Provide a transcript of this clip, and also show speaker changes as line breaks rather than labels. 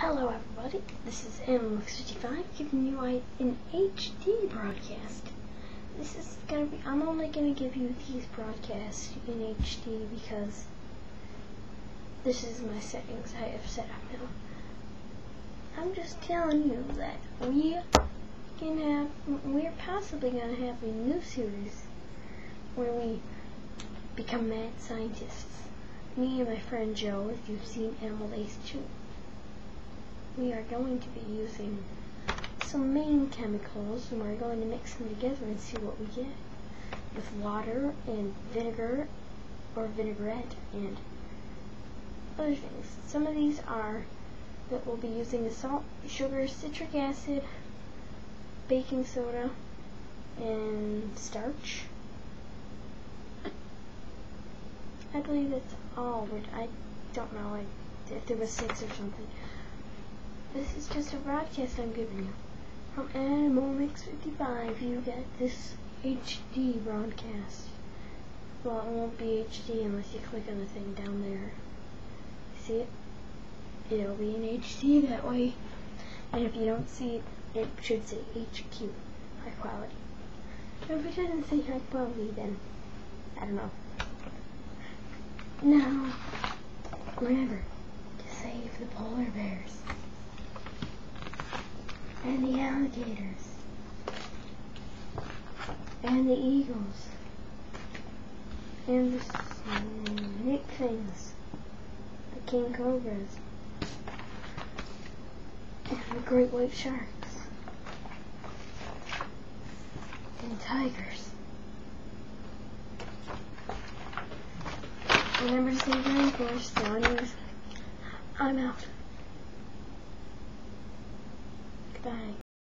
Hello everybody, this is Animalix55 giving you an HD broadcast. This is gonna be, I'm only gonna give you these broadcasts in HD because this is my settings I have set up now. I'm just telling you that we can have, we're possibly gonna have a new series where we become mad scientists. Me and my friend Joe, if you've seen Animal Ace 2 we are going to be using some main chemicals and we're going to mix them together and see what we get with water and vinegar or vinaigrette and other things. Some of these are that we'll be using the salt, sugar, citric acid, baking soda, and starch. I believe that's all, I don't know if there was six or something. This is just a broadcast I'm giving you. From Animal Mix 55, you get this HD broadcast. Well, it won't be HD unless you click on the thing down there. See it? It'll be in HD that way. And if you don't see it, it should say HQ, high quality. If it doesn't say high quality, then I don't know. Now, remember to save the polar bears and the alligators and the eagles and the snake things, the king cobras and the great white sharks and tigers. Remember to your rainforest. Anyways, I'm out. Goodbye.